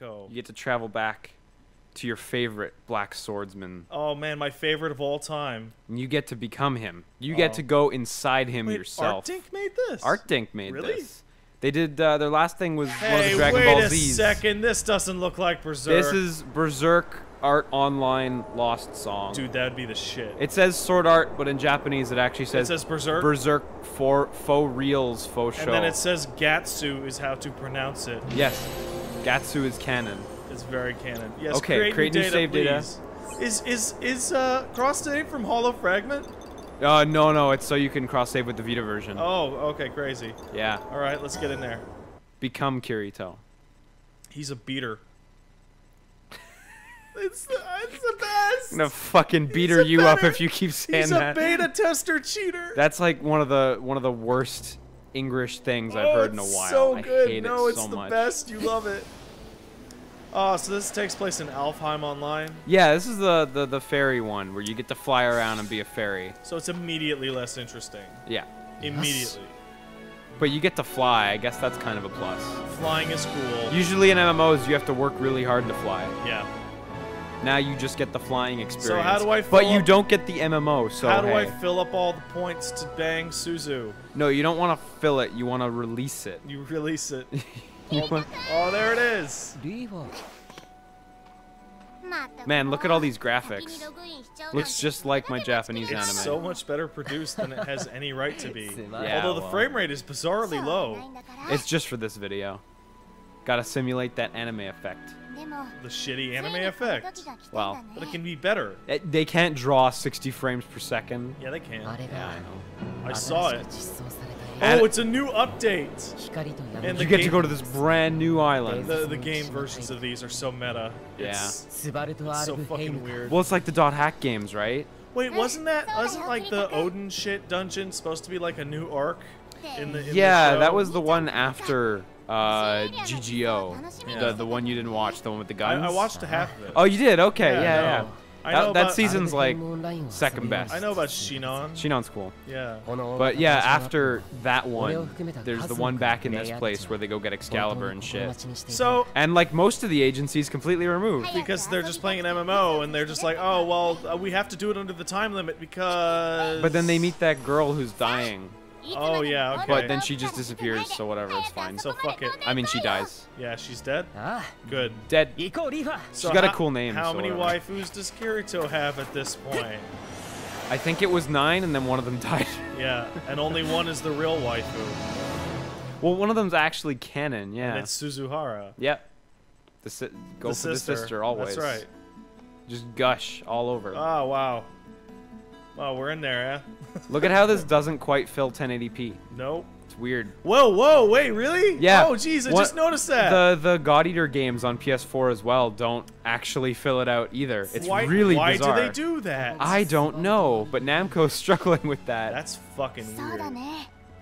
Namco. You get to travel back to your favorite black swordsman. Oh man, my favorite of all time. And you get to become him. You get Oh. to go inside him Wait, yourself. Artdink made this? Artdink made Really? this. They did uh, their last thing was one of the Dragon wait Ball a Z's. second. This doesn't look like Berserk. This is Berserk Art Online Lost Song. Dude, that'd be the shit. It says Sword Art, but in Japanese it actually It says, says Berserk. Berserk for faux reels faux show. and then it says Gatsu is how to pronounce it. yes, Gatsu is canon. It's very canon. Yes, Okay, create, create new data, save data. Is is is uh cross save from Hollow Fragment? Uh, no, no, it's so you can cross save with the Vita version. Oh, okay, crazy. Yeah, All right, let's get in there. become Kirito. He's a beater. it's the, it's the best. I'm gonna fucking He's beater a you up if you keep saying that. He's a that. beta tester cheater. That's like one of the one of the worst English things I've oh, heard in a oh, it's while. So I good. hate no, it it's the much. best. You love it. Oh, so this takes place in Alfheim Online. Yeah, this is the, the the fairy one where you get to fly around and be a fairy. So it's immediately less interesting. Yeah, Immediately. but you get to fly. I guess that's kind of a plus. Flying is cool. Usually in MMOs, you have to work really hard to fly. yeah. Now you just get the flying experience. how do I But fill you don't get the MMO. So How do I fill up all the points to bang Sugu? no, you don't want to fill it. You want to release it. You release it. You oh, want- oh, there it is. Man, look at all these graphics. Looks just like my Japanese It's anime. so much better produced than it has any right to be. Yeah, Although the well. frame rate is bizarrely low. It's just for this video. Gotta simulate that anime effect. The shitty anime effect. Wow. But it can be better. It- they can't draw 60 frames per second. Yeah, they can. Yeah, I know. I saw it. Oh, and- Oh, it's a new update. And You get to go to this brand new island. The, the game versions of these are so meta. Yeah. It's so fucking weird. Well, it's like the dot hack games, right? Wait, wasn't that wasn't like the Odin shit dungeon supposed to be like a new arc in the in yeah, the show? that was the one after uh, GGO. Yeah. The the one you didn't watch, the one with the I, guns. I watched half of it. Oh, you did? Okay, Yeah, yeah, no. yeah. I That, know that season's like second best. I know about Sinon. Sinon's cool. Yeah. But yeah, after that one, there's the one back in this place where they go get Excalibur and shit. So And like most of the agencies completely removed. because they're just playing an MMO and they're just like, oh well, uh, we have to do it under the time limit because. But then they meet that girl who's dying. Oh yeah, okay. But then she just disappears, so whatever, it's fine. So fuck it. I mean, she dies. Yeah, she's dead. Ah, Good. Dead. So She's got a cool name, How so many whatever. waifus does Kirito have at this point? I think it was nine, and then one of them died. yeah, and only one is the real waifu. Well, one of them's actually canon, yeah. And it's Suzuhara. Yep. The si- go The for the sister always. That's right. Just gush all over. Oh wow. Wow, we're in there, eh? Look at how this doesn't quite fill 1080p. Nope. It's weird. Whoa, whoa, wait, really? Yeah. Oh, jeez, I What- just noticed that. The the God Eater games on PS4 as well don't actually fill it out either. It's why, really why bizarre. do they do that? I don't know, but Namco's struggling with that. That's fucking weird.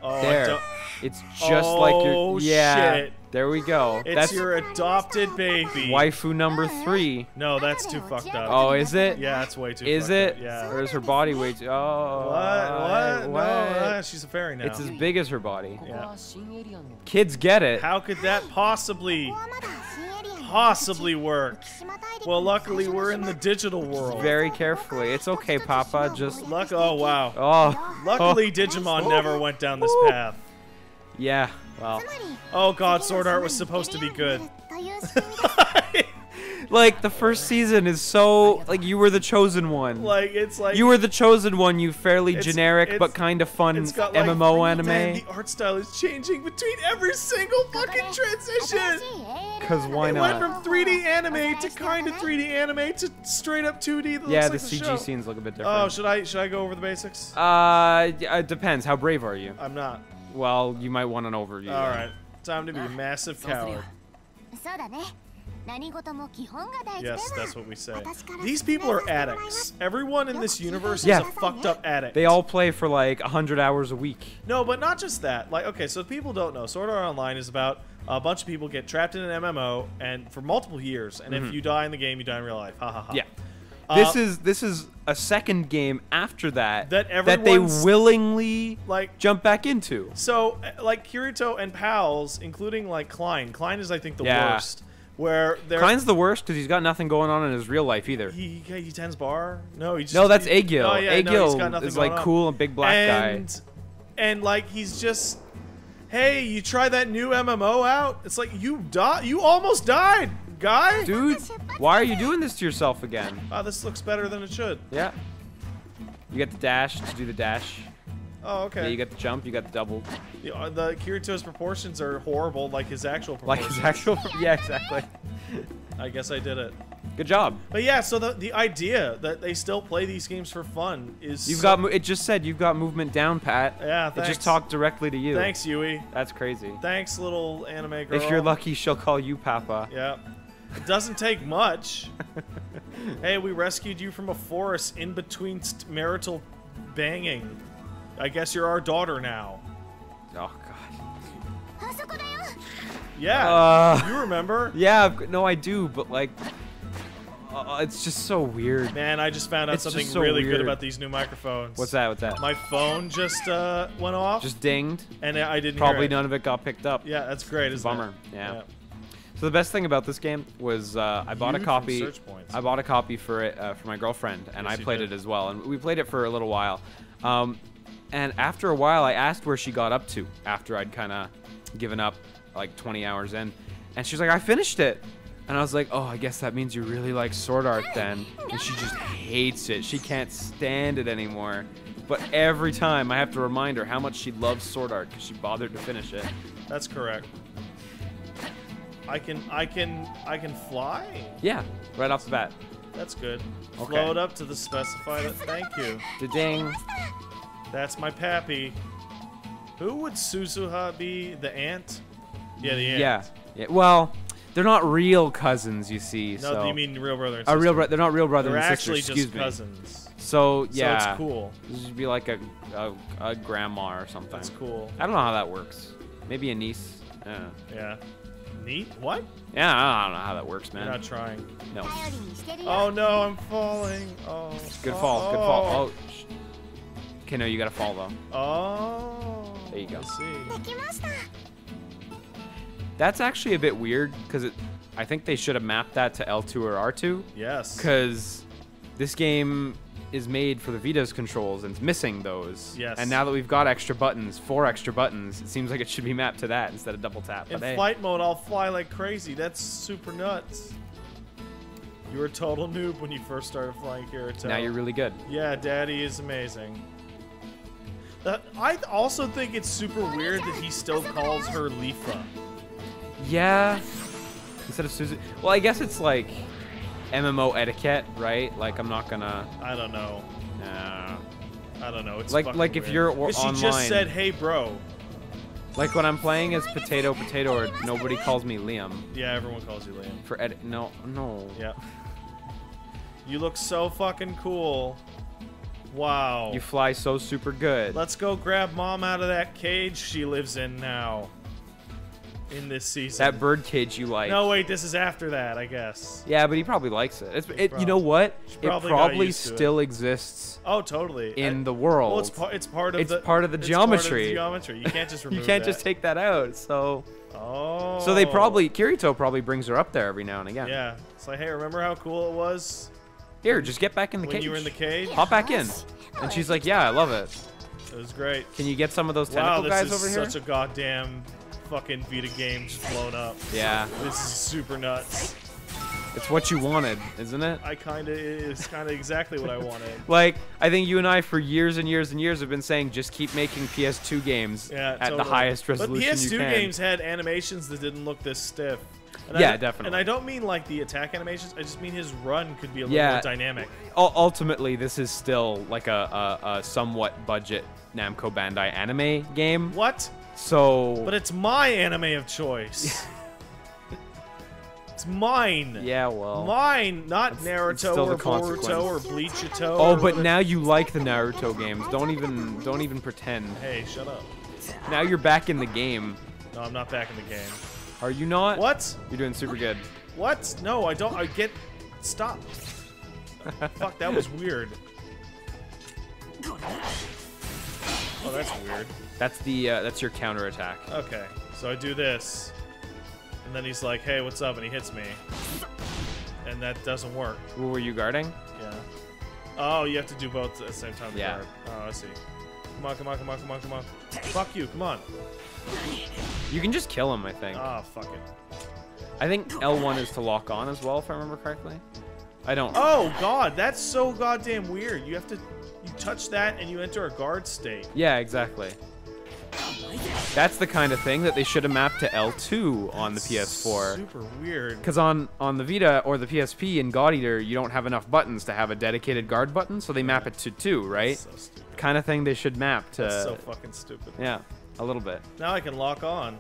Oh, there. It's just like Oh, your yeah. shit. There we go. It's That's your adopted baby. waifu number three. No, that's too fucked up. Oh, is it? Yeah, that's way too. Is fucked it? Up. Yeah. Or is her body way too? Oh. What? What? what? No, uh, she's a fairy now. It's as big as her body. Yeah. Kids get it. How could that possibly, possibly work? Well, luckily we're in the digital world. Very carefully. It's okay, Papa. Just Luck. Oh wow. oh. Luckily, Digimon never went down this path. Yeah. Well, Oh god, Sword Art was supposed to be good. like the first season is so like you were the chosen one. Like it's like you were the chosen one. You fairly It's- generic it's- but kind of fun it's got like MMO man, anime. the art style is changing between every single fucking transition. Cause why not? It went from 3D anime to kind of 3D anime to straight up 2D. That yeah, looks the like CG show. scenes look a bit different. Oh, should I should I go over the basics? Uh, it depends. How brave are you? I'm not. Well, you might want an overview. All right, time to be a massive coward. Yes, that's what we say. These people are addicts. Everyone in this universe Yeah. is a fucked up addict. They all play for like 100 hours a week. No, but not just that. Like, okay, so people don't know. Sword Art Online is about a bunch of people get trapped in an MMO and for multiple years, and if you die in the game, you die in real life. Ha ha ha. Mm-hmm. Yeah. Uh, This is this is a second game after that That they willingly like jump back into. So, uh, like Kirito and pals, including like Klein. Klein is, I think, the Yeah. worst where Klein's the worst because he's got nothing going on in his real life either. he he tends bar. No, he just no, that's he, Agil. Oh, yeah, no, Agil nothing is like on. cool and big black and, guy. And like he's just, hey, you try that new MMO out? It's like you die. You almost died, guy. Dude, why are you doing this to yourself again? Oh, this looks better than it should. Yeah. You get the dash to do the dash. Oh, okay. Yeah, you get the jump. You got the double. The, uh, the Kirito's proportions are horrible, like his actual Like his actual. Yeah, exactly. I guess I did it. Good job. But yeah, so the the idea that they still play these games for fun is You've so- got. It just said you've got movement down, Pat. Yeah, It just talked directly to you. Thanks, Yui. That's crazy. Thanks, little anime girl. If you're lucky, she'll call you Papa. Yeah. It doesn't take much. hey, we rescued you from a forest in between marital banging. I guess you're our daughter now. Oh God. Yeah. Uh, you remember? yeah. No, I do, but like, uh, it's just so weird. Man, I just found out It's something so really good about these new microphones. What's that? What's that? My phone just uh, went off, Just dinged. and I didn't Probably none of it got picked up. Yeah, that's great. Isn't Bummer. It? Yeah. So the best thing about this game was uh, I bought a copy. I bought a copy for it uh, for my girlfriend, and Yes, I played did. it as well. And we played it for a little while. Um, and after a while, I asked where she got up to after I'd kind of given up, like 20 hours in, and she's like, "I finished it." And I was like, "Oh, I guess that means you really like Sword Art then." And she just hates it. She can't stand it anymore. But every time I have to remind her how much she loves Sword Art because she bothered to finish it. That's correct. I can, I can, I can fly. Yeah, right off the bat. That's good. Okay. Float up to the specified. Thank you. Ding. That's my pappy. Who would Suguha be? The ant? Yeah, the ant. Yeah. Yeah. Well, they're not real cousins, you see. No, so. you mean real brother and a sister? real bro- They're not real brother They're and actually sister. just Excuse me. cousins. So yeah, So it's cool. This would be like a, a a grandma or something. That's cool. I don't know how that works. Maybe a niece. Yeah. Yeah. Neat. What? Yeah, I don't know how that works, You're man. not trying. No. Oh no, I'm falling. Oh. Good oh, fall. Good fall. Oh. oh sh- Okay, no, you gotta fall though. Oh. Oh. There you go. I see. That's actually a bit weird because it. I think they should have mapped that to L2 or R2 Yes. because this game is made for the Vita's controls and it's missing those. Yes. And now that we've got extra buttons, four extra buttons, it seems like it should be mapped to that instead of double tap. In But hey, flight mode, I'll fly like crazy. That's super nuts. You were a total noob when you first started flying Kirito. now you're really good. Yeah, Daddy is amazing. Uh, I also think it's super weird that he still calls her Leafa. Yeah. Instead of Sugu. Well, I guess it's like MMO etiquette, right? Like I'm not gonna. I don't know. Uh, I don't know. It's Like- like if you're or- If she just said, "Hey, bro." like when I'm playing as Potato Potato, or nobody calls me Liam Yeah, everyone calls you Liam. for edit. No, no. Yeah. You look so fucking cool. Wow. You fly so super good. Let's go grab mom out of that cage she lives in now. In this season. that bird cage you like. No, wait, this is after that, I guess. Yeah, but he probably likes it. It's, it you know what? she It probably got probably used to it. still exists Oh, totally. in I- the world. Well, it's, par- it's part of It's the part of the it's part of the geometry. geometry. You can't just remove you can't that. just take that out. So, Oh. so they probably Kirito probably brings her up there every now and again. Yeah. It's like, hey, remember how cool it was Here, just get back in the when cage. you were in the cage? Hop back in. And she's like, yeah, I love it. It was great. Can you get some of those Wow, tentacle this guys is over here? such a goddamn fucking Vita game just blown up. Yeah, This is super nuts. it's what you wanted, isn't it? I kind of it's kind of exactly what I wanted. Like, I think you and I, for years and years and years, have been saying just keep making PS2 games Yeah, at the highest resolution But PS2 you can. games had animations that didn't look this stiff. And Yeah, I, definitely. And I don't mean like the attack animations. I just mean his run could be a little Yeah. more dynamic. Ultimately, this is still like a, a, a somewhat budget Namco Bandai anime game. What? So, But it's my anime of choice. it's mine. yeah, well. Mine, not it's Naruto still the or Boruto or Bleachito. Oh, or but whatever- now you like the Naruto games. Don't even don't even pretend. Hey, shut up. Now you're back in the game. No, I'm not back in the game. Are you not? What? You're doing super good. What? No, I don't. I get. Stop. Fuck, that was weird. Oh, that's weird. That's the uh, that's your counter attack. Okay, so I do this. And then he's like, "Hey, what's up?" And he hits me, and that doesn't work. Who were you guarding? Yeah. Oh, you have to do both at the same time. Yeah. guard. Oh, I see. Come on, come on, come on, come on, come on. Fuck you, come on. You can just kill him, I think. Ah, fuck it. I think L1 is to lock on as well, if I remember correctly. I don't. Oh god, that's so goddamn weird. You have to, you touch that and you enter a guard state. Yeah, exactly. That's the kind of thing that they should have mapped to L2 on the PS4. Super weird. Because on, on the Vita or the PSP in God Eater, you don't have enough buttons to have a dedicated guard button, so they map it to 2, right? So stupid. Kind of thing they should map to. That's so fucking stupid. yeah, a little bit. Now I can lock on.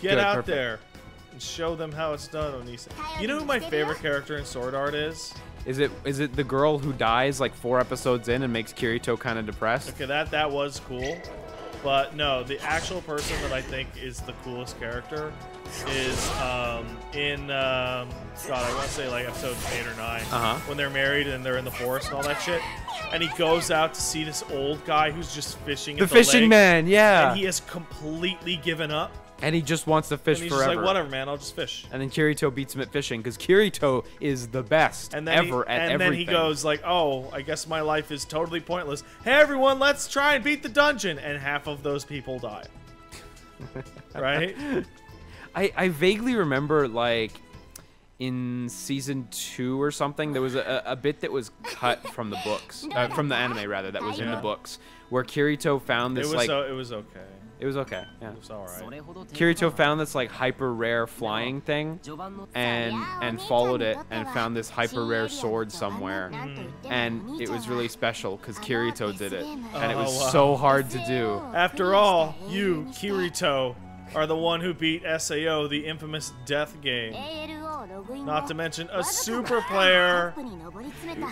Get Good, out perfect. there and show them how it's done, Onisa. You know who my favorite character in Sword Art is? Is it is it the girl who dies like four episodes in and makes Kirito kind of depressed? Okay, that that was cool. But no, the actual person that I think is the coolest character is um, in um, God, I want to say like episode eight or 9 Uh-huh. when they're married and they're in the forest and all that shit. And he goes out to see this old guy who's just fishing. The at fishing lake, man, yeah. And he has completely given up. And he just wants to fish and he's forever. just like, whatever, man, I'll just fish. And then Kirito beats him at fishing because Kirito is the best And then ever he, at and everything. then he goes like, "Oh, I guess my life is totally pointless. Hey, everyone, let's try and beat the dungeon." And half of those people die. right? I, I vaguely remember like in season two or something there was a, a bit that was cut from the books uh, from the anime rather that was in the books where Kirito found It this was like o- it was okay. It was okay yeah It was all right. Kirito found this like hyper rare flying thing and and followed it and found this hyper rare sword somewhere and it was really special because Kirito did it and it was Oh, wow. so hard to do After all, you Kirito are the one who beat Sao, the infamous death game. Not to mention a super player.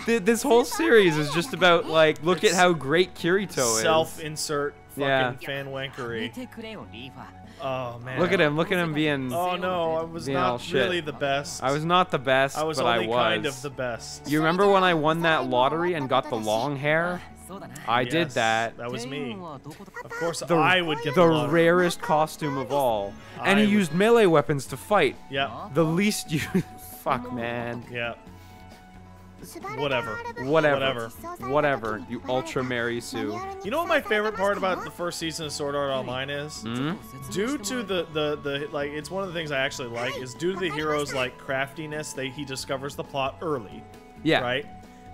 Th- this whole series is just about like look at how great Kirito is Self-insert fucking Yeah. fan wankery. Oh man. Look at him. Look at him being. Oh no, I was not really the best. I was not the best, I was but only I was. kind of the best. You remember when I won that lottery and got the long hair? I did that. That was me. Of course, The, I would get the, the rarest costume of all, and I he would- used melee weapons to fight. Yeah, The least you. Fuck, man. yeah. Whatever. Whatever. Whatever. You ultra Mary Sue. You know what my favorite part about the first season of Sword Art Online is? Hmm? Due to the, the the like, it's one of the things I actually like is due to the hero's like craftiness. They he discovers the plot early, Yeah. right?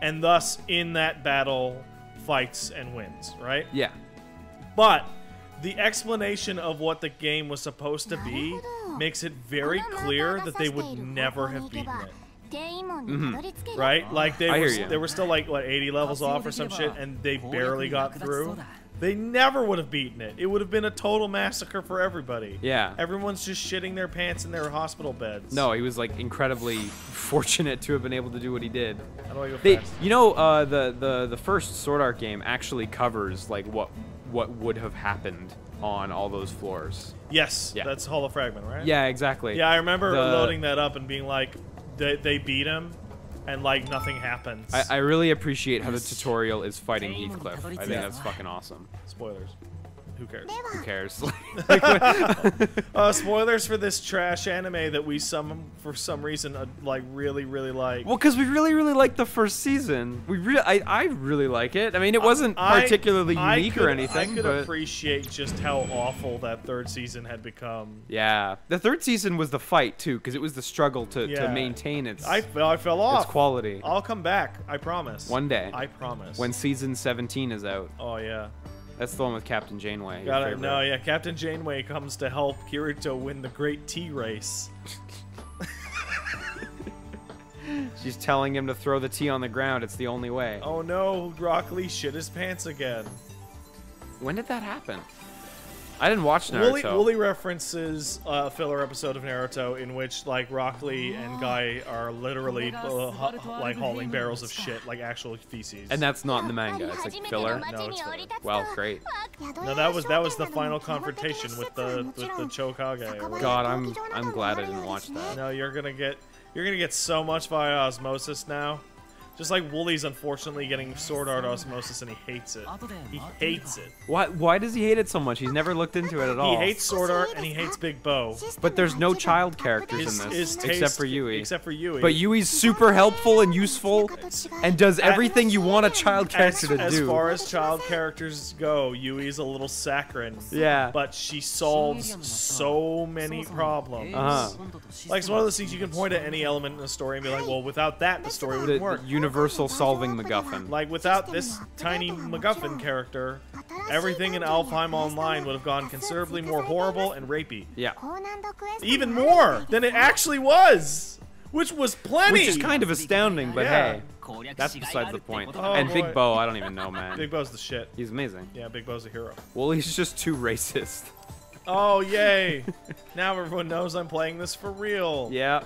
And thus in that battle fights and wins, right? Yeah. But the explanation of what the game was supposed to be makes it very clear that they would never have beaten it. Right? Like they I were, they were still like what 80 levels off or some shit, and they barely got through. They never would have beaten it. It would have been a total massacre for everybody. Yeah. Everyone's just shitting their pants in their hospital beds. No, he was like incredibly fortunate to have been able to do what he did. How do I go They, fast? you know, uh, the the the first Sword Art game actually covers like what what would have happened on all those floors. Yes, Yeah. that's Hollow Fragment, right? Yeah, exactly. Yeah, I remember The- loading that up and being like, they, they beat him, and like nothing happens. I, I really appreciate how the tutorial is fighting Heathcliff. I think that's fucking awesome. Spoilers. Who cares? Who cares? Uh, spoilers for this trash anime that we some for some reason uh, like really really like. well, because we really, really like the first season. We really, I, I really like it. I mean, it wasn't I- particularly I unique could- or anything, I could but appreciate just how awful that third season had become. yeah, the third season was the fight too, because it was the struggle to, Yeah. to maintain its I fell, I fell off. its off. quality. I'll come back. I promise. One day. I promise. When season 17 is out, Oh yeah. That's the one with Captain Janeway. Got it. No, yeah. Captain Janeway comes to help Kirito win the Great Tea Race. She's telling him to throw the tea on the ground. It's the only way. Oh no, Lee shit his pants again. When did that happen? I didn't watch Naruto. Woolie, Woolie references a filler episode of Naruto in which like Rock Lee and Guy are literally uh, hu- like hauling barrels of shit, like actual feces. And that's not in the manga. It's like filler. No, it's filler. Well, great. no, that was that was the final confrontation with the with the Chokage. God, I'm I'm glad I didn't watch that. No, you're gonna get you're gonna get so much via osmosis now. Just like Woolie's unfortunately getting sword art osmosis and he hates it. He hates it. Why, why does he hate it so much? He's never looked into it at all. He hates sword art and he hates Big Bow. But there's no child characters His, in this, his except for Yui. Except for Yui. but Yui's super helpful and useful, and does everything you want a child character as, to as far as child characters go, Yui's a little saccharine. yeah. But she solves so many problems. Uh-huh. Like it's one of those things you can point at any element in the story and be like, well, without that, the story wouldn't work. the universal solving MacGuffin. Like without this tiny MacGuffin character, everything in Alfheim Online would have gone considerably more horrible and rapey. yeah. Even more than it actually was, which was plenty. Which is kind of astounding, but Yeah. hey, that's besides the point. Oh, and boy. Big Bo, I don't even know, man. Big Bo's the shit. He's amazing. Yeah, Big Bo's a hero. Well, he's just too racist. Oh yay! now everyone knows I'm playing this for real. Yeah.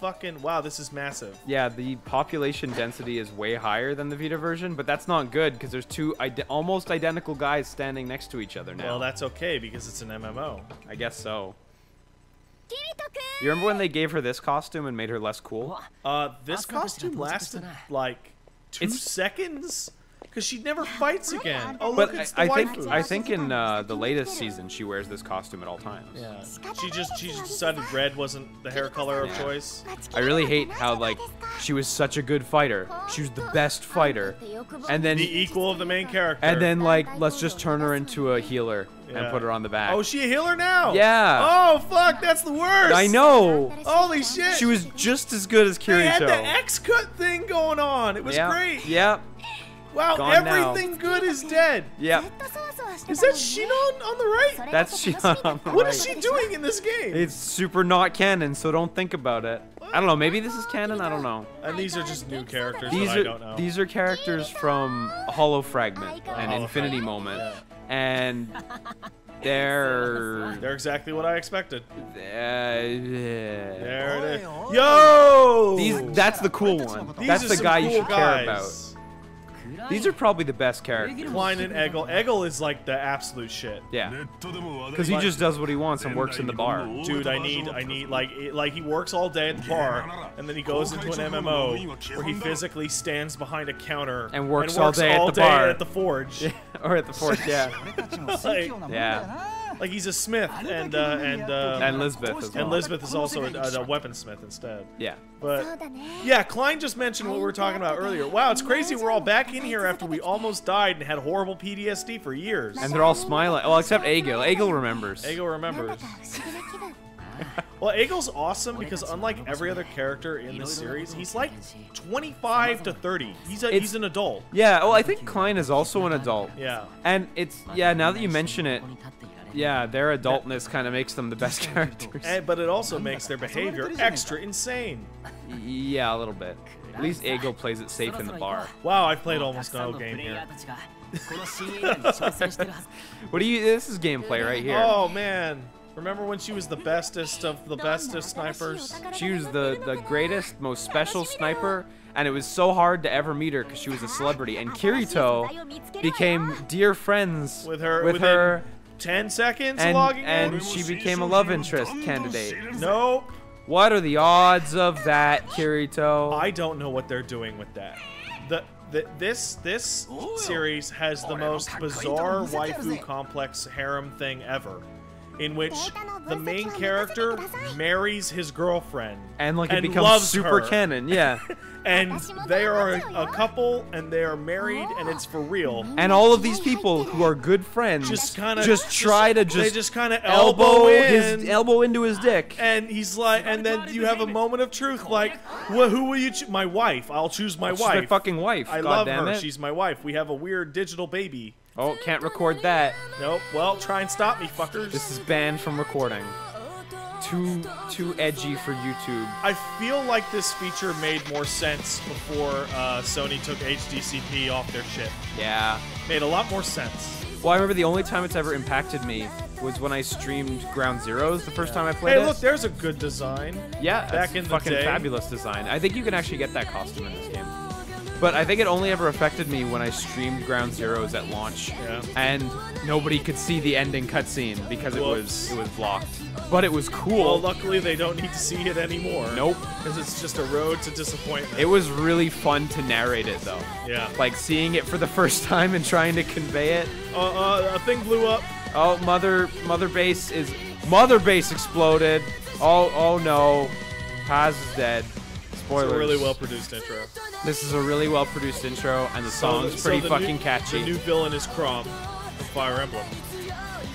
Fucking wow, this is massive. Yeah, the population density is way higher than the Vita version, but that's not good because there's two ide- almost identical guys standing next to each other now. Well, that's okay because it's an MMO. I guess so. You remember when they gave her this costume and made her less cool? Uh, this costume lasted like two It's- seconds because she never fights again. Oh But look, I, it's the I think waifu. I think in uh, the latest season she wears this costume at all times. Yeah, she just she just decided red wasn't the hair color of Yeah. choice. I really hate how like she was such a good fighter. She was the best fighter, and then The equal of the main character. and then like let's just turn her into a healer Yeah. and put her on the back. oh, she a healer now? Yeah. Oh fuck, that's the worst. I know. Holy shit. She was just as good as Kirito. They had the X cut thing going on. It was yeah. great. Yeah. Wow, Gone now. everything good is dead. Yeah. Is that Sinon on the right? That's Sinon on the What right. is she doing in this game? It's super not canon, so don't think about it. I don't know. Maybe this is canon. I don't know. and these are just new characters These that I are don't know. these are characters from Hollow Fragment and Hollow Infinity Fragment, Moment, yeah. and they're They're exactly what I expected. uh, There it is. Yo! these. That's the cool one. These That's the some guy you cool should care about. Guys. These are probably the best characters. Klein and Agil. Agil is like the absolute shit. Yeah, because he just does what he wants and works in the bar. Dude, I need, I need, like, it, like he works all day at the bar, and then he goes into an MMO where he physically stands behind a counter And works all day at all the day bar. at the forge. or at the force. Yeah, like, yeah. Like he's a smith, and uh, and uh, And Lisbeth as well. and Lisbeth is also a, a, a weaponsmith instead. Yeah. But yeah, Klein just mentioned what we were talking about earlier. Wow, it's crazy. We're all back in here after we almost died and had horrible PTSD for years. And they're all smiling. Well, except Egil. Egil remembers. Egil remembers. Well, Agil's awesome because unlike every other character in this series, he's like 25 to 30. He's a, It's- he's an adult. Yeah. Well, I think Klein is also an adult. Yeah. And it's yeah. Now that you mention it, yeah, their adultness kind of makes them the best characters. And, but it also makes their behavior extra insane. Yeah, a little bit. At least Egil plays it safe in the bar. Wow, I've played almost no game here. What do you? This is gameplay right here. Oh man. Remember when she was the bestest of the bestest snipers? She was the the greatest, most special sniper, and it was so hard to ever meet her because she was a celebrity. And Kirito became dear friends With her- with within her, 10 seconds and logging and in? she became a love interest candidate. Nope. What are the odds of that, Kirito? I don't know what they're doing with that. The, the this this series has the most bizarre waifu complex harem thing ever, in which the main character marries his girlfriend and like it and becomes super her. canon, yeah. and they are a, couple and they are married and it's for real. And all of these people who are good friends Just kind of just try to just they just, kind of elbow elbow his elbow into his dick. and he's like, and then you have a moment of truth, like, well, who will you choose? My wife. I'll choose my She's wife. my fucking wife. I God love her. It. She's my wife. We have a weird digital baby. Oh, can't record that. Nope. Well, try and stop me, fuckers. This is banned from recording. Too too edgy for YouTube. I feel like this feature made more sense before uh, Sony took HDCP off their shit. Yeah. Made a lot more sense. Well, I remember the only time it's ever impacted me was when I streamed Ground Zeroes the first time I played Hey, it. look, there's a good design. yeah, back that's in the fucking day. fabulous design. I think you can actually get that costume in this game. But I think it only ever affected me when I streamed Ground Zeroes at launch, Yeah. and nobody could see the ending cutscene because it was it was blocked. But it was cool. Well, luckily they don't need to see it anymore. Nope. Because it's just a road to disappointment. It was really fun to narrate it though. yeah. Like seeing it for the first time and trying to convey it. Uh, uh, a thing blew up. Oh, mother, mother base is, mother base exploded. Oh, oh no, Paz is dead. Spoilers. It's a really well produced intro. This is a really well produced intro, and the So song's so pretty the fucking new, catchy. The new villain is Chrom from Fire Emblem.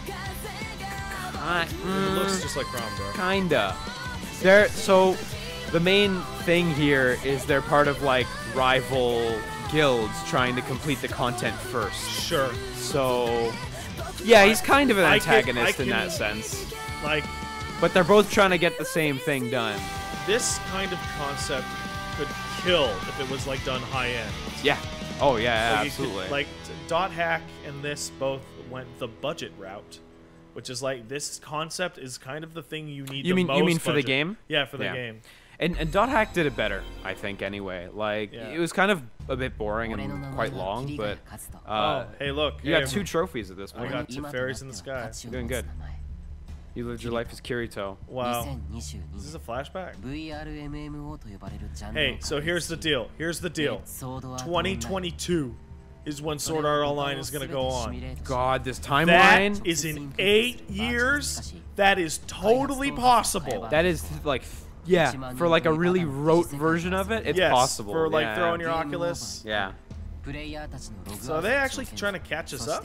Ki- It mm, looks just like Chrom, bro. kinda. They're so, the main thing here is they're part of like rival guilds trying to complete the content first. Sure. So, yeah, he's kind of an I can- I antagonist in that sense. Like, But they're both trying to get the same thing done. This kind of concept could kill if it was like done high end. Yeah. Oh yeah, Like, it could- absolutely. like Dot Hack and this both went the budget route, which is like this concept is kind of the thing you need. You the mean- you mean for the game? Yeah, for the Yeah. game. And, and Dot Hack did it better, I think. Anyway, like Yeah. it was kind of a bit boring and quite long, but uh, oh, hey, look. you hey, got two trophies at this point. I got two fairies in the sky. You're doing good. You lived your life as Kirito. Wow. Is this a flashback? Hey, Hey, so here's the deal. Here's the deal. 2022 is when Sword Art Online is gonna go on. God, this timeline. is in eight years. That is totally possible. that is like, yeah, for like a really rote version of it, it's yes, possible. for like yeah. throwing your Oculus. Yeah, So are they actually trying to catch us up?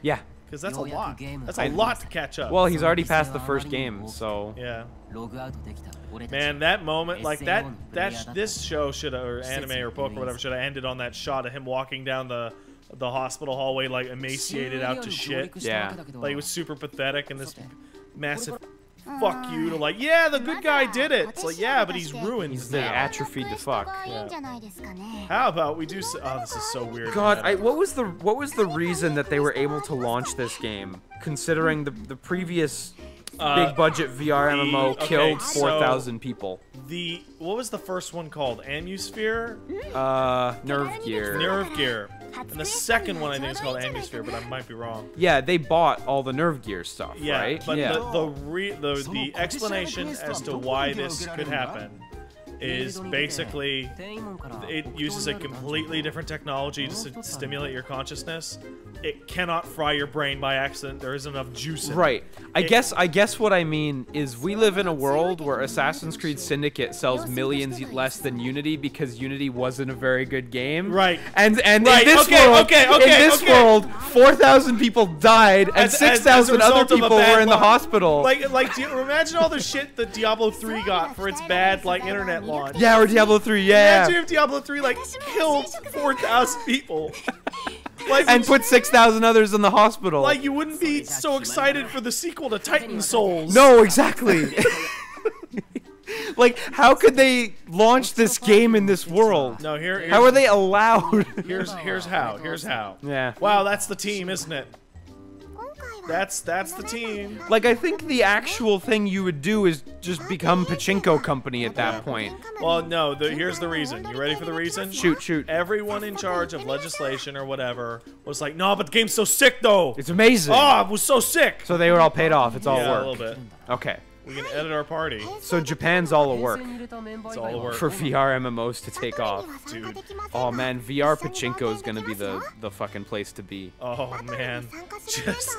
yeah. Because that's a lot. That's a lot to catch up. Well, he's already passed the first game, so yeah. Man, Man, that moment, like that, that sh- this show should have, or anime or book or whatever, should have ended on that shot of him walking down the the hospital hallway, like emaciated out to shit. Yeah. Like it was super pathetic, and this massive fuck you to like, yeah, the good guy did it. It's like, yeah, but he's ruined he's the now. atrophied to fuck. How about we do? s oh, this is so weird. God. I, what was the what was the reason that they were able to launch this game, considering the the previous Uh, big budget VR the- MMO okay, killed so- four thousand people? the what was the first one called? Amusphere, Uh, Nerve Gear. Nerve Gear, and the second one I think is called Amusphere, but I might be wrong. Yeah, they bought all the Nerve Gear stuff, Yeah, right? but yeah. the the, re, the the explanation as to why this could happen is basically it uses a completely different technology to stimulate your consciousness. It cannot fry your brain by accident. There isn't enough juice in it. Right. I guess I guess what I mean is we live in a world where Assassin's Creed Syndicate sells millions less than Unity because Unity wasn't a very good game. Right. And and Right, in this okay, world, okay, okay, in this world, four thousand people died and As- as- as a six thousand other result of a people were in the hospital. Like, like, do you imagine all the shit that Diablo 3 got for its bad, like, internet launch? yeah, or Diablo three, yeah. Imagine if Diablo 3, like, killed 4,000 people. like, and put six thousand others in the hospital. like, you wouldn't be so excited for the sequel to Titan Souls. No, exactly. like, how could they launch this game in this world? No, here, here's, How are they allowed? Here's, here's how. Here's how. yeah. Wow, that's the team, isn't it? That's that's the team. Like, I think the actual thing you would do is just become pachinko company at that point. Well, no. The, here's the reason. You ready for the reason? Shoot, shoot. Everyone in charge of legislation or whatever was like, "No, but the game's so sick, though. It's amazing. Oh, it was so sick." So they were all paid off. It's all yeah, a little bit. Okay. We can edit our party. So Japan's all a work It's all a work. for VR MMOs to take off. Dude. Oh man, VR pachinko is gonna be the the fucking place to be. Oh man, just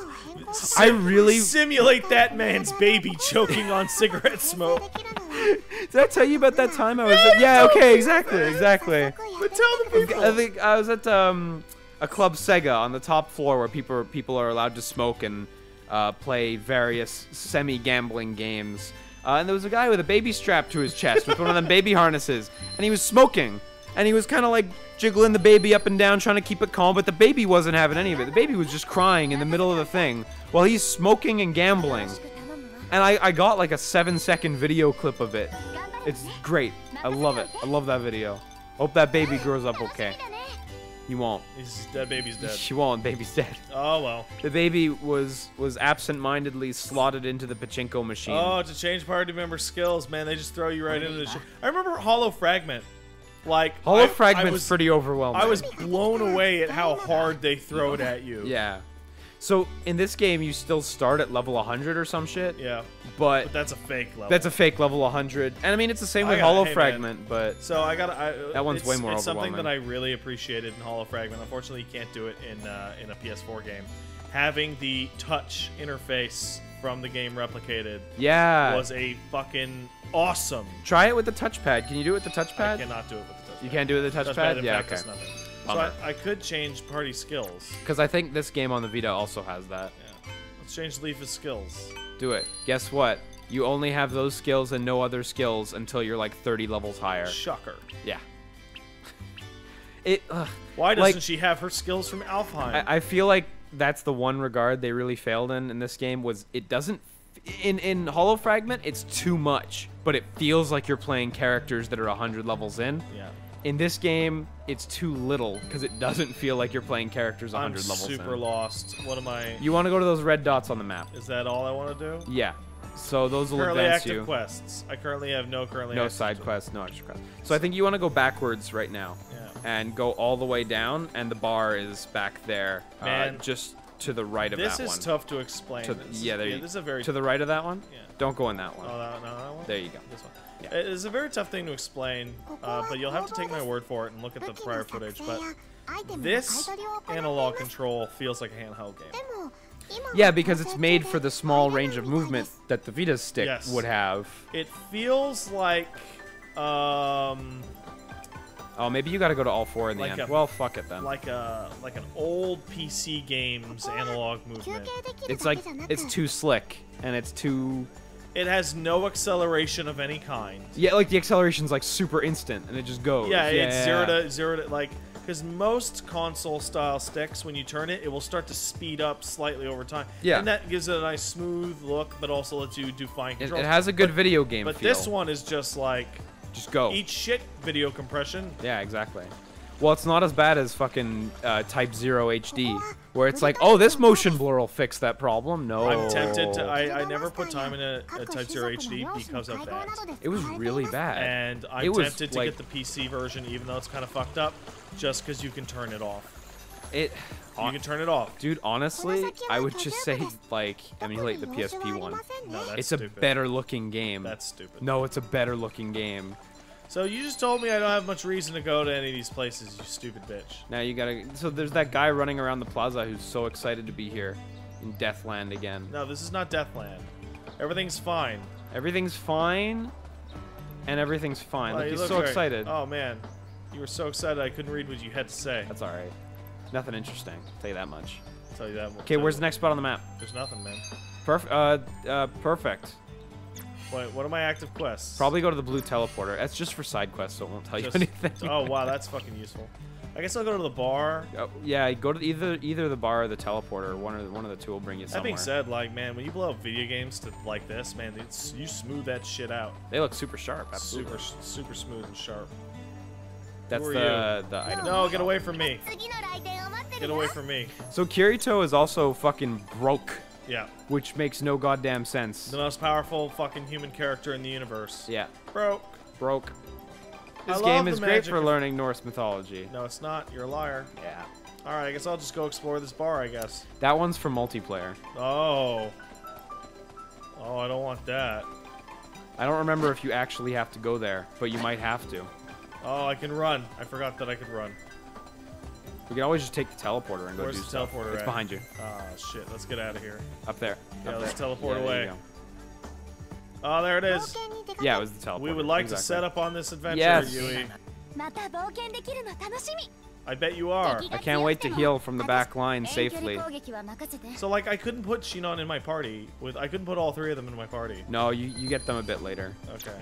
I really- simulate that man's baby choking on cigarette smoke. Did I tell you about that time I was? At, yeah. Okay. Exactly. Exactly. But tell the people. I think I was at um, a club Sega on the top floor where people people are allowed to smoke and uh, play various semi-gambling games. Uh, and there was a guy with a baby strapped to his chest with one of them baby harnesses, and he was smoking. And he was kind of like jiggling the baby up and down, trying to keep it calm, but the baby wasn't having any of it. The baby was just crying in the middle of the thing while he's smoking and gambling. And I, I got like a seven second video clip of it. It's great. I love it. I love that video. Hope that baby grows up okay. He won't. He's that baby's dead. She won't. Baby's dead. Oh well. The baby was was absent-mindedly slotted into the pachinko machine. Oh, to change party member skills, man, they just throw you right into the shit. I remember Hollow Fragment. Like Hollow I- I was- pretty overwhelming. I was blown away at how hard they throw it at you. Yeah. So in this game, you still start at level 100 or some shit. Yeah. But But that's a fake level. that's a fake level 100. And I mean, it's the same I with Hollow hey, man. Fragment, but So I got I, That one's way more It's something that I really appreciated in Hollow Fragment. Unfortunately, you can't do it in uh, in a PS4 game. Having the touch interface from the game replicated yeah. was a fucking awesome. Try it with the touchpad. Can you do it with the touchpad? I cannot do it with the touchpad. You can't do it with the Touchpad touchpad? Yeah, okay. Nothing. So I, I could change party skills. Because I think this game on the Vita also has that. Yeah. Let's change Leaf's skills. Do it. Guess what? You only have those skills and no other skills until you're like 30 levels higher. Shocker. Yeah. It. Ugh. Why doesn't she have her skills from Alfheim? I, I feel like that's the one regard they really failed in in this game was it doesn't. In in Hollow Fragment, it's too much, but it feels like you're playing characters that are 100 levels in. yeah. In this game, it's too little because it doesn't feel like you're playing characters 100 I'm levels super in. lost. What am I? You want to go to those red dots on the map. Is that all I want to do? Yeah. So those will Currently advance active you. quests. I currently have no currently No side quests, no extra quests. So I think you want to go backwards right now Yeah. and go all the way down, and the bar is back there, Man. uh, just to the right of that one. This is tough to explain. To- yeah, there you, this is a very to the right of that one. Yeah. Don't go in that one. Oh, that, no, that one. There you go. This one. Yeah. It is a very tough thing to explain, uh, but you'll have to take my word for it and look at the prior footage. But this analog control feels like a handheld game. Yeah, because it's made for the small range of movement that the Vita stick Yes. would have. It feels like, um, Oh, maybe you got to go to all four in the Like end. a- well, fuck it then. like a like an old PC game's analog movement. it's like it's too slick and it's too It has no acceleration of any kind. yeah, like the acceleration's like super instant and it just goes. Yeah, it's yeah. zero to zero to like because most console style sticks, when you turn it, it will start to speed up slightly over time. Yeah. and that gives it a nice smooth look, but also lets you do fine It, control. it has a good video game but feel. this one is just like just go. eat shit video compression. Yeah, exactly. Well, it's not as bad as fucking uh, Type Zero HD, where it's like, oh, this motion blur will fix that problem. No, I'm tempted to. I, I never put time in a, a Type Zero HD because of that, It was really bad. and I'm It was, tempted to like- get the PC version, even though it's kind of fucked up, just because you can turn it off. It, You can turn it off. dude, honestly, I would just say like emulate the PSP one. No, that's It's a better looking game. That's stupid. No, it's a better looking game. So you just told me I don't have much reason to go to any of these places, you stupid bitch. Now you gotta. So there's that guy running around the plaza who's so excited to be here in Deathland again. No, this is not Deathland. Everything's fine. Everything's fine, and everything's fine. Oh, Look, he's so very- excited. Oh man, you were so excited I couldn't read what you had to say. That's all right. Nothing interesting. I'll tell you that much. I'll tell you that. Okay, where's the next spot on the map? There's nothing, man. Perf- uh, uh, perfect. Wait, what are my active quests? Probably go to the blue teleporter. That's just for side quests, so it won't tell Just- you anything. oh wow, that's fucking useful. I guess I'll go to the bar. Oh, yeah, go to either either the bar or the teleporter. One or one of the two will bring you That being said, like man, when you blow up video games to like this, man, it's you smooth that shit out. they look super sharp. Absolutely. Super, super smooth and sharp. That's the the item. No, get away from me. Get away from me. So Kirito is also fucking broke, Yeah, which makes no goddamn sense. the most powerful fucking human character in the universe. Yeah, Broke. broke. This love game is great for learning Norse mythology. No, it's not. You're a liar. Yeah. All right, I guess I'll just go explore this bar. I guess. That one's for multiplayer. Oh. Oh, I don't want that. I don't remember if you actually have to go there, but you might have to. Oh, I can run. I forgot that I could run. We can always just take the teleporter and go Where's do the stuff. teleporter It's at? behind you. Ah, shit. Let's get out of here. Up there. Yeah, Up let's there. teleport Yeah, there away. you go. Oh, there it is. Yeah, it was the teleporter. We would like exactly. to set up on this adventure, Yes. Yui. また冒険できるの楽しみ I bet you are. I can't wait to heal from the back line safely. So like I couldn't put Sinon in my party with I couldn't put all three of them in my party. No, you, you get them a bit later. Okay.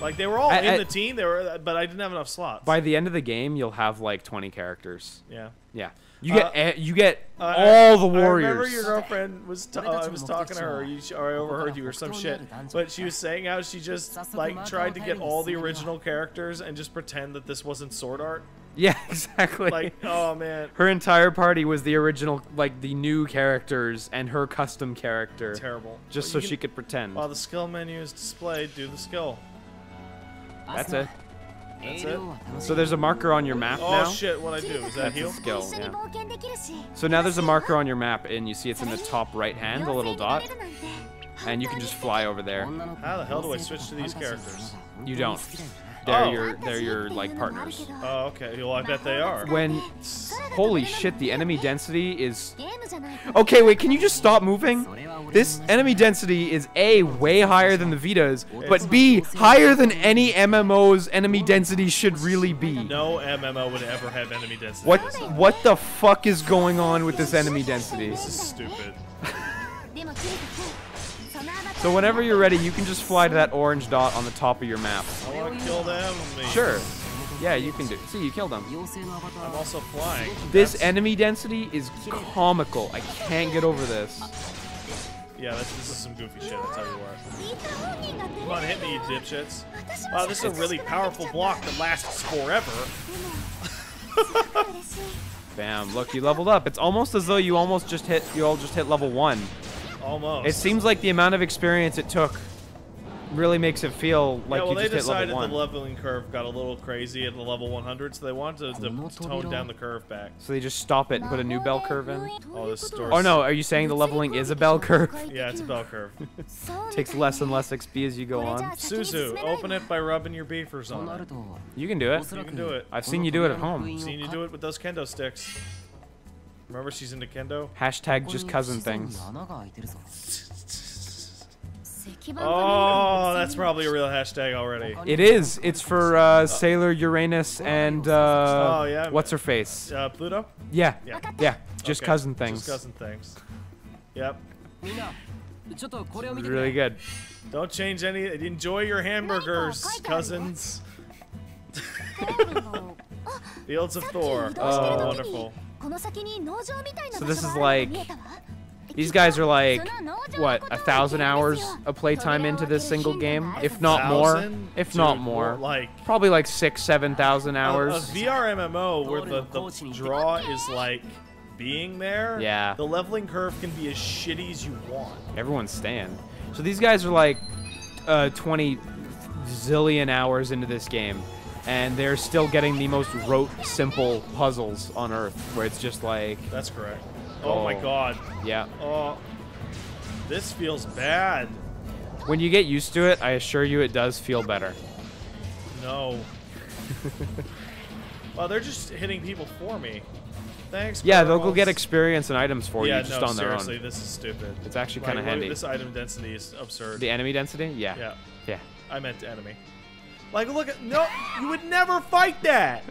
Like they were all I, in I, the team, they were but I didn't have enough slots. By the end of the game, you'll have like 20 characters. Yeah. Yeah. You get uh, you get uh, all the warriors. I remember your girlfriend was uh, I was talking to her, or, you, or I overheard you or some shit. But she was saying how she just like tried to get all the original characters and just pretend that this wasn't Sword Art. Yeah, exactly. Like, oh man. Her entire party was the original, like the new characters and her custom character. Terrible. Just well, so can, she could pretend. While the skill menu is displayed, do the skill. That's it. That's it. So there's a marker on your map oh, now. Oh shit! What I do is that heal? skill. Yeah. So now there's a marker on your map, and you see it's in the top right hand, the little dot, and you can just fly over there. How the hell do I switch to these characters? You don't. They're oh. your they're your like partners. Oh, okay. Well, I bet they are. When holy shit, the enemy density is Okay, wait, can you just stop moving? This enemy density is A way higher than the Vitas, but B higher than any MMO's enemy density should really be. No MMO would ever have enemy density. What what the fuck is going on with this enemy density? This is stupid. So whenever you're ready, you can just fly to that orange dot on the top of your map. I want to kill them. Sure. Yeah, you can do it. See, you killed them. I'm also flying. This that's... enemy density is comical. I can't get over this. Yeah, this is some goofy shit, I tell you what. Come on, hit me, you dipshits. Wow, this is a really powerful block that lasts forever. Bam, look, you leveled up. It's almost as though you almost just hit, you all just hit level one. Almost. It seems like the amount of experience it took really makes it feel like yeah, well, you they just hit decided level the leveling curve got a little crazy at the level 100, so they wanted to, to tone down the curve back. So they just stop it and put a new bell curve in. Oh, this story- Oh no, are you saying the leveling is a bell curve? Yeah, it's a bell curve. Takes less and less XP as you go on. Sugu, open it by rubbing your beefers on it. You can do it. You can do it. I've seen you do it at home. I've seen you do it with those kendo sticks. Remember she's into kendo? Hashtag just cousin things. Oh, that's probably a real hashtag already. It is. It's for uh, Sailor Uranus and uh, Oh, yeah. what's her face? Uh, Pluto? Yeah, Yeah. yeah. Just Okay, cousin things. Just cousin things. Yep. Really good. Don't change any. Enjoy your hamburgers, cousins. Fields of Thor. Oh. Oh, wonderful. So this is like, these guys are like, what, a thousand hours of playtime into this single game? If not more. If not more. Like Probably like six, 7,000 hours. A, a VR MMO where the, the draw is like being there. Yeah. The leveling curve can be as shitty as you want. Everyone's stand. So these guys are like uh, 20 zillion hours into this game and they're still getting the most rote, simple puzzles on Earth, where it's just like, That's correct. Oh, oh my Oh. god. yeah. Oh. This feels bad. When you get used to it, I assure you it does feel better. No. well, they're just hitting people for me. Thanks. Yeah, they'll go get experience and items for yeah, you just no, on their own. No, seriously, own. this is stupid. It's actually Like, kind of handy. This item density is absurd. The enemy density? Yeah. yeah, Yeah. I meant enemy. Like, look at no, you would never fight that,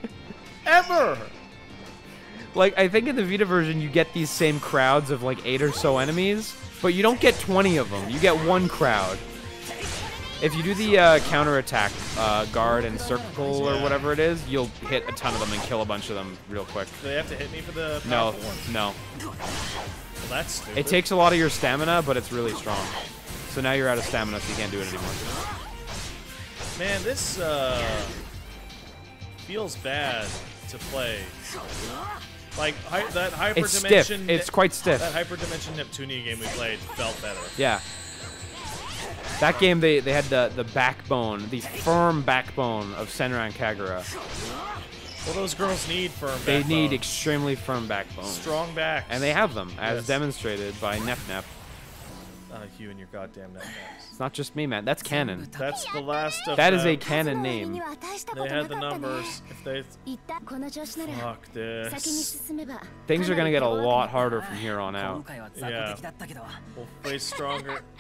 ever. Like, I think in the Vita version, you get these same crowds of like eight or so enemies, but you don't get 20 of them. You get one crowd. If you do the uh, counterattack uh, guard and circle or whatever it is, you'll hit a ton of them and kill a bunch of them real quick. Do they have to hit me for the No, one? no. Well, that's stupid. It takes a lot of your stamina, but it's really strong. So now you're out of stamina, so you can't do it anymore. Man, this uh, feels bad to play. Like hi- that It's stiff. hyperdimension. It's quite stiff. That hyperdimension Neptunia game we played felt better. Yeah. That game, they, they had the, the backbone, the firm backbone of Senran Kagura. Well, those girls need firm. They need extremely firm backbones. strong backs. And they have them, as Yes. demonstrated by Nep Nep not you and your goddamn nutbags. It's not just me, man. That's canon. That's the last of That them. is a canon name. They had the numbers. If they... Fuck this. Things are gonna get a lot harder from here on out. Yeah. We'll play stronger.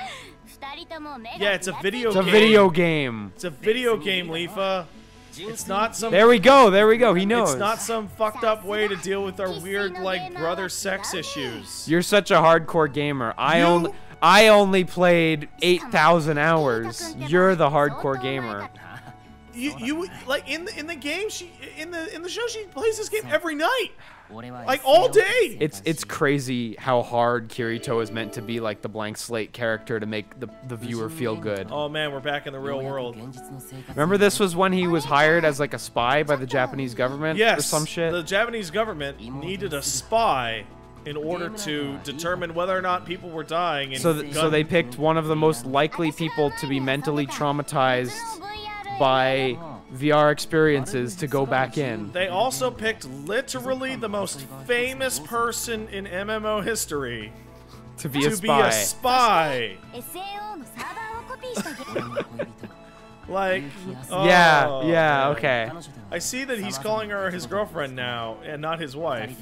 Yeah, it's a video it's game. It's a video game. It's a video game, Leafa. It's not some. There we go. There we go. He knows. It's not some fucked up way to deal with our weird like brother sex issues. You're such a hardcore gamer. I you only I only played 8,000 hours. You're the hardcore gamer. You you like in the in the game she in the in the show she plays this game every night, like all day. It's it's crazy how hard Kirito is meant to be like the blank slate character to make the, the viewer feel good. Oh man, we're back in the real world. Remember this was when he was hired as like a spy by the Japanese government Yes, or some shit? the Japanese government needed a spy in order to determine whether or not people were dying. so, th so they picked one of the most likely people to be mentally traumatized by VR experiences to go back in. They also picked literally the most famous person in MMO history to be a spy. Be a spy. like, oh. yeah, yeah, okay. I see that he's calling her his girlfriend now and not his wife.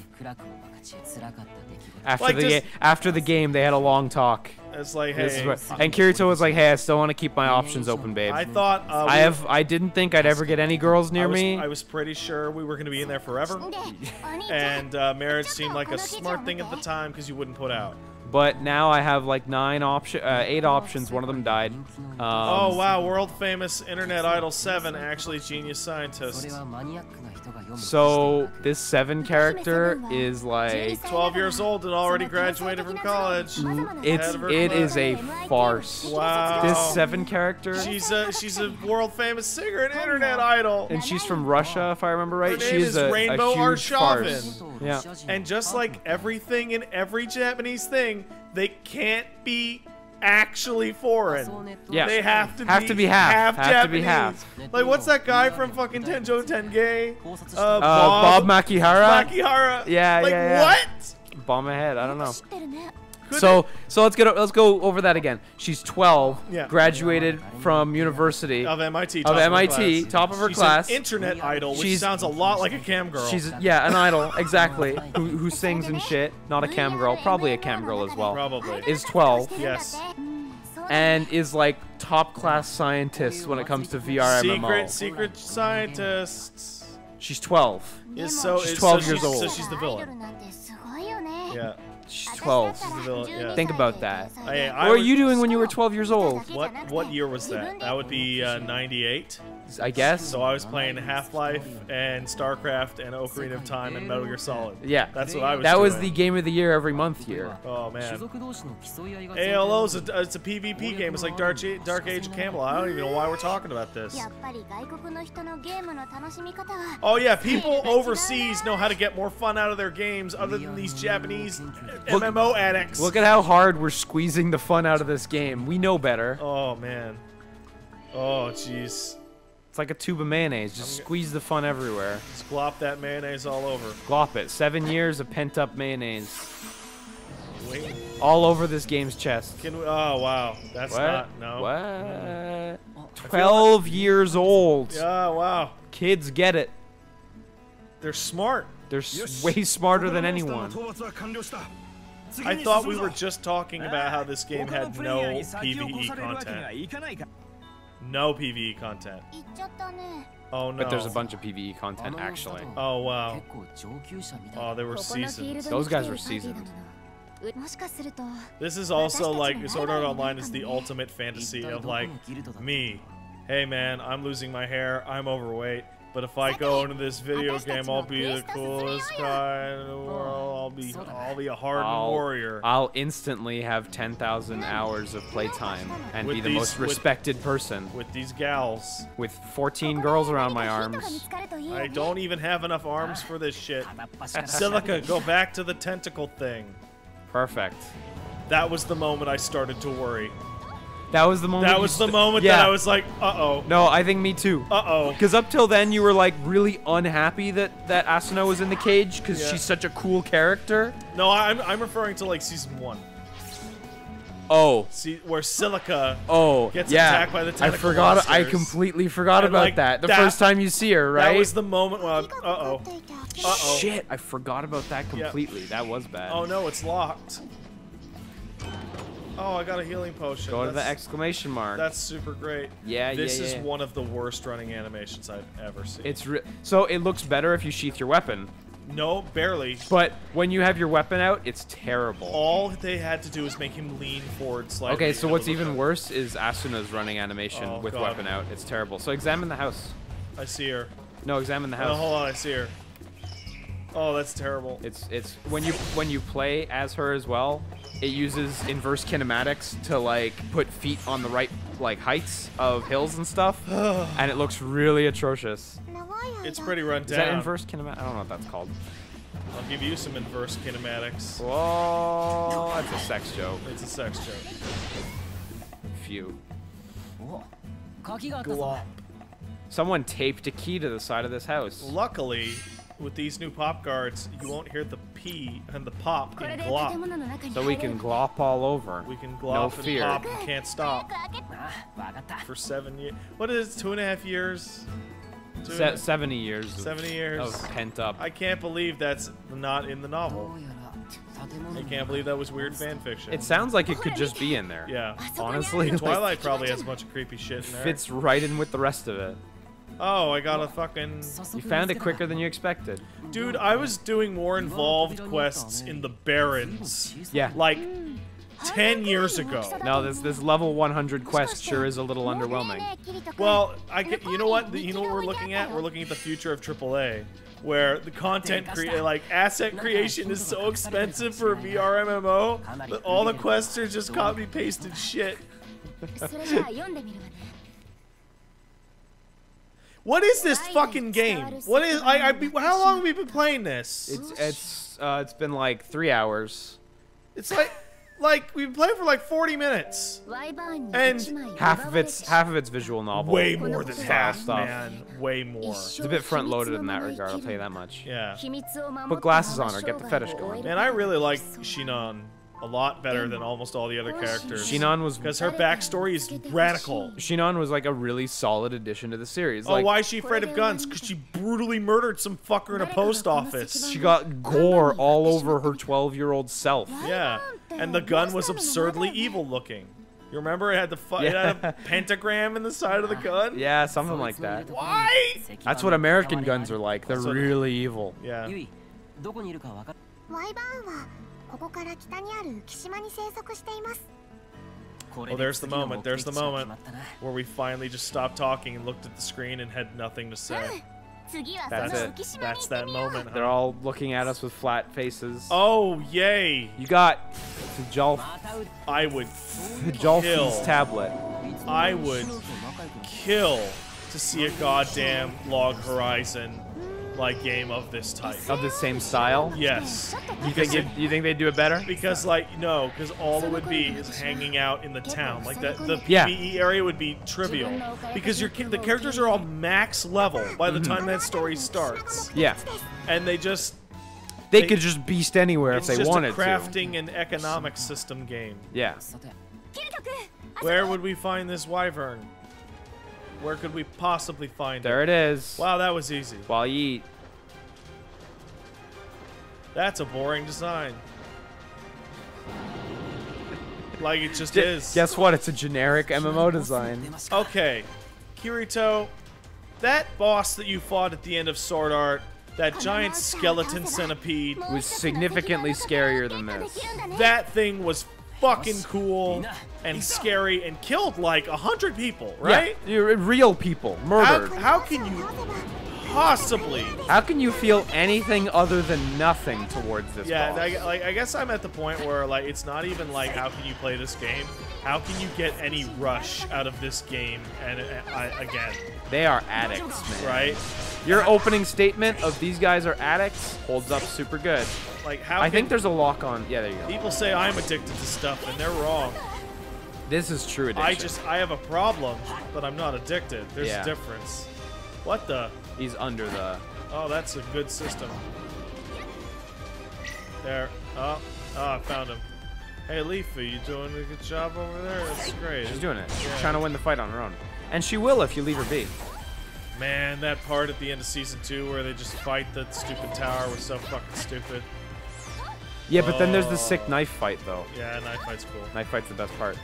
After like the just, after the game, they had a long talk. It's like, hey, and Kirito was like, "Hey, I still want to keep my options open, babe." I thought uh, I have. I didn't think I'd ever get any girls near I was, me. I was pretty sure we were going to be in there forever, and uh, marriage seemed like a smart thing at the time because you wouldn't put out. But now I have like nine option, uh, eight options. One of them died. Um, Oh wow, world famous internet idol seven, actually genius scientist. So this seven character is like 12 years old and already graduated from college. it's Head of her it is a farce. Wow. This seven character, She's a she's a world famous singer and internet idol. and she's from Russia, if I remember right. Her name She is is a, Rainbow a huge Arshavin. farce. Yeah. And just like everything in every Japanese thing, they can't be actually foreign. Yeah. They have to Have be to be half. half Have to be Japanese. half. Like what's that guy from fucking Tenjo Tenge? Uh, Uh, Bob, Makihara. Makihara. Yeah, like, yeah, yeah. what? Bomb ahead. I don't know. So so let's get let's go over that again. She's 12, yeah. graduated from university of MIT, of MIT, class. top of her she's class. internet idol, which she's, sounds a lot like a cam girl. She's yeah, an idol exactly, who, who sings and shit. Not a cam girl, probably a cam girl as well. Probably is 12. Yes mm, and is like top class scientists when it comes to VR secret, MMO. Secret secret scientists. She's 12. Is so she's 12 so years she's, old. So she's the villain. Yeah. She's 12. Yeah. Think about that. I, I what were you doing when you were 12 years old? What what year was that? That would be uh, 98. I guess. So I was playing Half Life and StarCraft and Ocarina of Time and Metal Gear Solid. Yeah, that's what I was. That was doing. the game of the year every month here. Oh man. ALO is a, it's a PvP game. It's like Dark Age, Dark Age of Camelot. I don't even know why we're talking about this. Oh yeah, people overseas know how to get more fun out of their games other than these Japanese look, MMO addicts. Look at how hard we're squeezing the fun out of this game. We know better. Oh man. Oh jeez. It's like a tube of mayonnaise. Just squeeze the fun everywhere. Squlop that mayonnaise all over. Glop it. Seven years of pent up mayonnaise. Wait. All over this game's chest. Can we, oh wow. That's What? not no. What? 12 years old. Yeah, wow. Kids get it. They're smart. They're s- way smarter than anyone. I thought we were just talking about how this game had no PvE content. No PvE content. Oh no. But there's a bunch of PvE content actually. Oh wow. Oh, they were seasoned. Those guys were seasoned. This is also like Sword Art Online is the ultimate fantasy of like me. Hey man, I'm losing my hair. I'm overweight. But if I go into this video game, I'll be the coolest guy in the world. I'll be, I'll be a hardened I'll, warrior. I'll instantly have 10,000 hours of playtime and with be the these, most respected with, person. With these gals. With 14 girls around my arms. I don't even have enough arms for this shit. Silica, go back to the tentacle thing. Perfect. That was the moment I started to worry. That was the moment. That was the moment yeah. that I was like, uh-oh. No, I think me too. Uh-oh. Because up till then, you were like really unhappy that that Asuna was in the cage because Yeah. she's such a cool character. No, I'm, I'm referring to like season one. Oh, See, where Silica oh, Gets yeah. attacked by the I tentacle forgot. I completely forgot And, about like, that. The that- first time you see her, right? That was the moment when I'm, uh-oh. Uh-oh. Shit, I forgot about that Yeah. completely. That was bad. Oh no, it's locked. Oh, I got a healing potion. Go to the exclamation mark. That's super great. Yeah, yeah, This is one of the worst running animations I've ever seen. It's so it looks better if you sheath your weapon, no, barely. but when you have your weapon out, it's terrible. All they had to do is make him lean forward slightly. Okay, so what's even worse is Asuna's running animation Oh, with God. weapon out. It's terrible. So examine the house. I see her. No, examine the house. hold on, I see her. Oh, that's terrible. It's it's when you when you play as her as well, it uses inverse kinematics to like put feet on the right like heights of hills and stuff, and it looks really atrocious. It's pretty run down. Is that inverse kinematics? I don't know what that's called. I'll give you some inverse kinematics. Oh, that's a sex joke. It's a sex joke. Phew. Glop. Someone taped a key to the side of this house. Luckily, with these new pop guards, you won't hear the P and the pop in glop. So we can glop all over. We can glop no and fear. pop and can't stop. For seven years. What is it, two and a half years? Se 70 years. 70 years. Of pent up. I can't believe that's not in the novel. I can't believe that was weird fan fiction. It sounds like it could just be in there. Yeah. Honestly. Twilight probably has a bunch of creepy shit in there. Fits right in with the rest of it. Oh, I got a fucking... You found it quicker than you expected. Dude, I was doing more involved quests in the Barrens. Yeah. Like, 10 years ago. No, this this level 100 quest sure is a little underwhelming. Well, I get, you know what? The, you know what we're looking at? We're looking at the future of AAA where the content like asset creation is so expensive for a that all the quests are just copy pasted shit. What is this fucking game? What is I? I be, how long have we been playing this? It's it's uh, it's been like three hours. It's like like we've been playing for like 40 minutes, and half of it's half of it's visual novel. Way more than half, stuff. man. Way more. It's a bit front loaded in that regard. I'll tell you that much. Yeah. Put glasses on or Get the fetish going. Man, I really like Sinon a lot better than almost all the other characters. Sinon was Because her backstory is radical. Sinon was like a really solid addition to the series. Oh, Like, why is she afraid of guns? Because she brutally murdered some fucker in a post office. She got gore all over her 12 year old self. Yeah. And the gun was absurdly evil looking. You remember it had the fu- it had a pentagram in the side of the gun? Yeah, something like that. Why? That's what American guns are like. They're really evil. Yeah. ゆいどこにいるかわかるワイバーンはここから北にある浮島に生息していますこ Oh, れで there's the 次の moment. 目 There's 的 the 地が moment 決まったな where we finally just stopped talking and looked at the screen and had nothing to say. 次は That's その it. 浮島に That's 行って that みよう moment. They're Huh? all looking at us with flat faces. Oh, yay. You got Fajol またう I would Fajolfi's Kill. tablet. I would 素人仲良くなる kill to see a goddamn Log Horizon like game of this type. Of the same style. Yes. You think it, you think they'd do it better? Because like no, because all it would be is hanging out in the town. Like the the Yeah. PvE area would be trivial because your the characters are all max level by the time mm-hmm. that story starts, Yeah. and they just They They- could just beast anywhere if they just wanted a crafting and economic system game. to. Yeah. Where would we find this wyvern? Where could we possibly find there it? There it is. Wow, that was easy. While you eat. That's a boring design. like it just is. Guess what? It's a generic MMO design. Okay, Kirito, that boss that you fought at the end of Sword Art, that giant skeleton centipede, was significantly scarier than this. That thing was fucking cool and scary and killed like a hundred people, right? Yeah, you're real people How, murdered. how can you possibly? How can you feel anything other than nothing towards this Yeah, boss? I, like I guess I'm at the point where like it's not even like how can you play this game? How can you get any rush out of this game? And uh, I, again, They are addicts, man. right? Your opening statement of these guys are addicts holds up super good. Like how I think there's a lock on. Yeah, there you go. people say I'm addicted to stuff and they're wrong. This is true addiction. I just I have a problem, but I'm not addicted. There's Yeah. a difference. What the? He's under the. Oh, that's a good system. There. Oh, oh, I found him. Hey, Leafy, you doing a good job over there? That's great. She's doing it. She's trying to win the fight on her own. And she will if you leave her be. Man, that part at the end of season two where they just fight that stupid tower was so fucking stupid. Yeah, but then there's the sick Oh. knife fight, though. Yeah, knife fight's cool. Knife fight's the best part.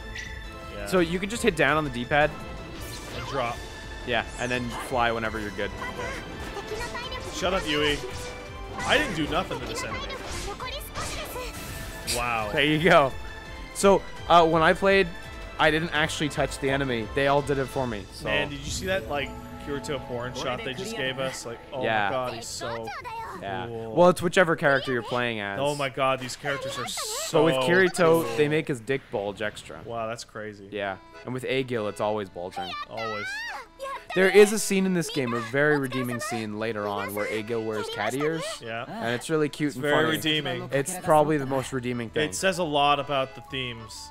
Yeah. So you can just hit down on the D-pad. and drop. Yeah, and then fly whenever you're good. Shut up, Yui. I didn't do nothing to this enemy. Wow. There you go. So uh, when I played, I didn't actually touch the enemy. They all did it for me. So Man, did you see that like Kirito porn shot they just gave us? Like, oh Yeah. my god, he's so. yeah. cool. Well, it's whichever character you're playing as. Oh my god, these characters are so. So with Kirito, cool. they make his dick bulge extra. Wow, that's crazy. Yeah. And with Agil, it's always bulging. Always. There is a scene in this game, a very redeeming scene later on, where Agil wears cat ears, Yeah. and it's really cute It's and very funny. redeeming. It's probably the most redeeming thing. It says a lot about the themes.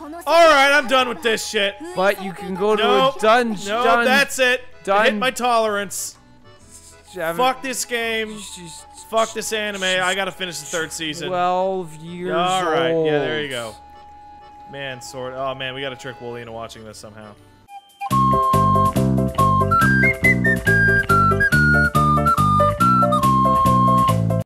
All right, I'm done with this shit. But you can go to Nope. a dungeon. No, dun- that's it. Done. hit my tolerance. Fuck this game. Fuck this anime. I gotta finish the third season. Twelve years All right. old. Yeah, there you go. Man, sword. Oh man, we gotta trick Woolie into watching this somehow.